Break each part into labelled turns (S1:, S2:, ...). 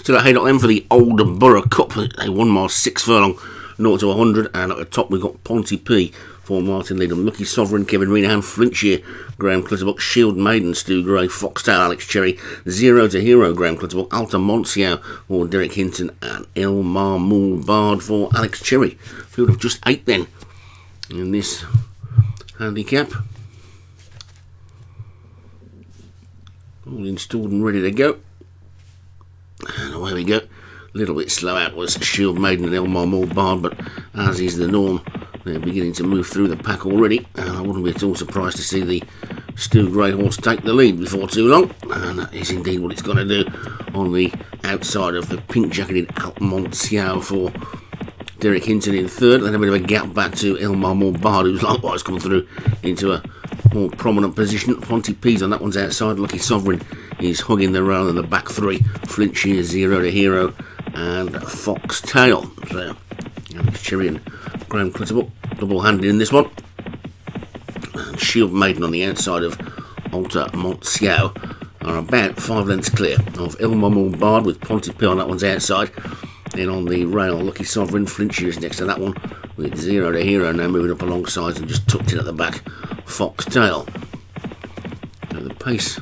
S1: Still at Haydock then for the Old Borough Cup. They one mile six furlong, 0 to 100. And at the top we've got Ponty P for Martin Leadham, Lucky Sovereign, Kevin Renahan, Flintshire, Graham Clutterbuck, Shield Maiden, Stu Gray, Foxtail, Alex Cherry, Zero to Hero, Graham Clutterbuck, Altamoncio for Derek Hinton, and El Marmoul Bard for Alex Cherry. Field of just eight then in this handicap. All installed and ready to go. Away we go. A little bit slow out was Shield Maiden and El Marmoul Bard, but as is the norm, they're beginning to move through the pack already. And I wouldn't be at all surprised to see the Stu Grey horse take the lead before too long. And that is indeed what it's going to do on the outside of the pink jacketed Almontiao for Derek Hinton in third. Then a bit of a gap back to Elmar Marmoul Bard, who's likewise come through into a more prominent position. Ponty Peas on that one's outside. Lucky Sovereign is hugging the rail in the back three. Flintshire, Zero to Hero, and Foxtail. So, Alex Cherry and Graham Clutterbuck double handed in this one. And Shield Maiden on the outside of Altamoncio are about five lengths clear of El Marmoul Bard with Ponty P on that one's outside. Then on the rail, Lucky Sovereign, Flintshire is next to that one with Zero to Hero now moving up alongside and just tucked in at the back. Foxtail. Now the pace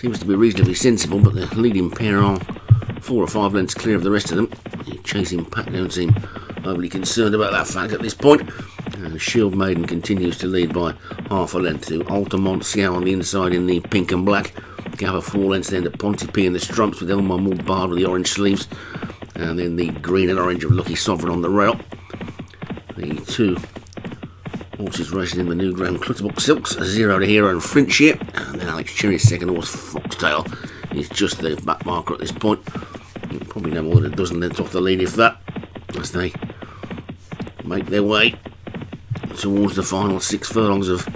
S1: seems to be reasonably sensible, but the leading pair are four or five lengths clear of the rest of them. The chasing pack don't seem overly concerned about that fact at this point. Uh, Shield Maiden continues to lead by half a length to Altamoncio on the inside in the pink and black. Of four lengths then to Ponty P in the strumps with El Marmoul Bard with the orange sleeves. And then the green and orange of Lucky Sovereign on the rail. The two horses racing in the new Graham Clutterbuck Silks, Zero to Hero and Flintshire. And then Alex Cherry's second horse, Foxtail, is just the back marker at this point. Probably no more than a dozen lengths off the lead, if that, as they make their way towards the final six furlongs of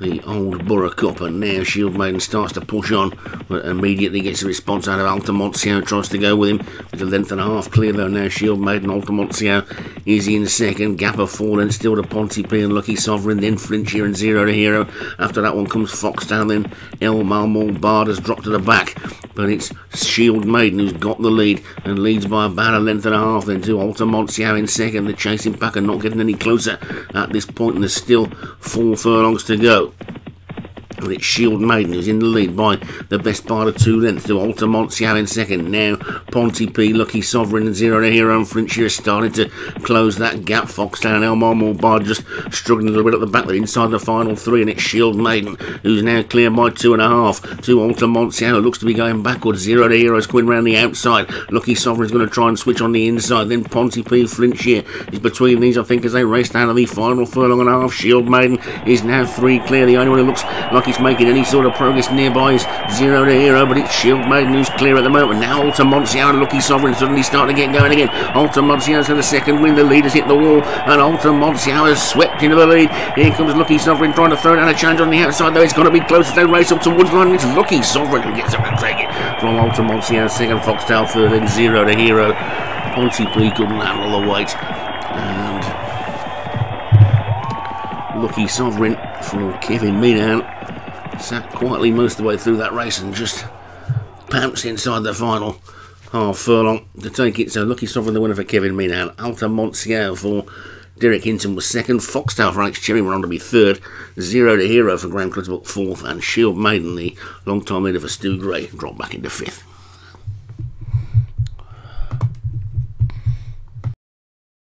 S1: the old Borough Cup, and now Shield Maiden starts to push on, but immediately gets a response out of Altamoncio, tries to go with him with a length and a half clear though. Now Shield Maiden, Altamoncio is in second, gap of four, then still to Ponty P and Lucky Sovereign, then Flintshire and Zero to Hero. After that one comes Foxtail, then El Marmoul Bard has dropped to the back, but it's Shield Maiden who's got the lead and leads by about a length and a half. Then to Altamoncio in second, the chasing pack are not getting any closer at this point, and there's still four furlongs to go. And it's Shield Maiden who's in the lead by the best part of two lengths to Altamoncio in second. Now Ponty P, Lucky Sovereign and Zero to Hero and is starting to close that gap. Foxtail and El Marmoul Bard just struggling a little bit at the back. They're inside the final three and it's Shield Maiden who's now clear by two and a half to Altamoncio who looks to be going backwards. Zero to Hero is coming round the outside. Lucky Sovereign's going to try and switch on the inside. Then Ponty P, Flintshire is between these I think as they race down to the final furlong and a half. Shield Maiden is now three clear. The only one who looks like he's making any sort of progress nearby is Zero to Hero, but it's Shield Maiden who's clear at the moment. Now Altamoncio and Lucky Sovereign suddenly start to get going again. Altamoncio's had a second win, the leader's hit the wall, and Altamoncio has swept into the lead. Here comes Lucky Sovereign trying to throw down a challenge on the outside, though it's going to be close as they race up towards line. It's Lucky Sovereign who gets up and take it from Altamoncio, second Foxtail third, then Zero to Hero. Ponty P couldn't handle the weight. And Lucky Sovereign from Kevin Minahan sat quietly most of the way through that race and just pounced inside the final half furlong to take it. So Lucky Sovereign the winner for Kevin Minahan. Altamoncio for Derek Hinton was second. Foxtail for Alex Cherry went on to be third. Zero to Hero for Graham Clutterbuck fourth. And Shield Maiden, the long time leader for Stu Gray, dropped back into fifth.